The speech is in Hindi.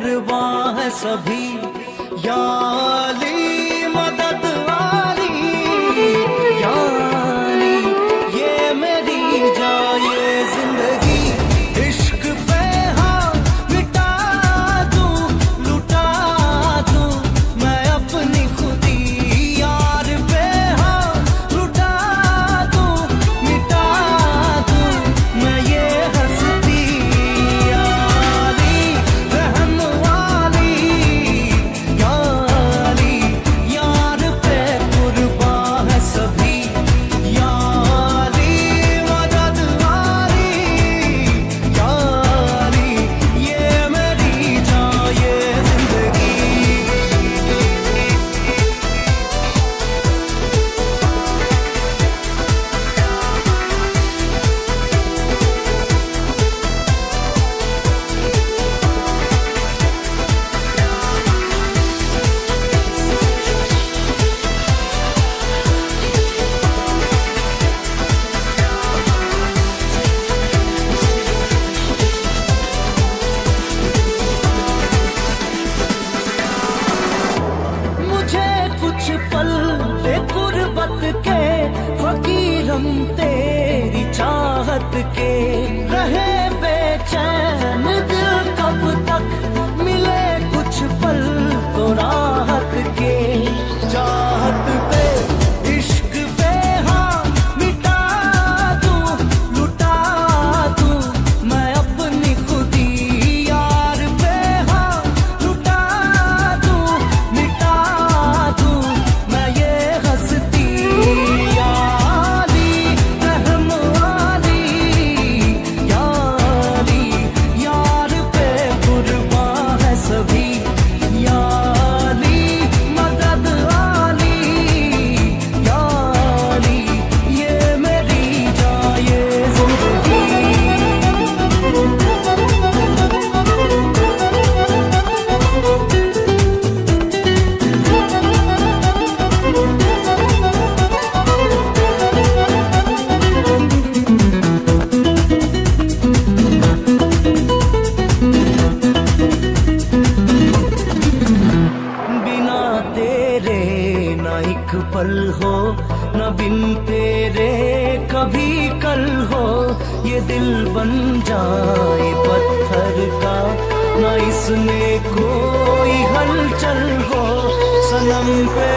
कुर्बा सभी याल राहत के रहे पल हो, न बिन तेरे कभी कल हो, ये दिल बन जाए पत्थर का, न इसमें कोई हलचल हो, सनम पे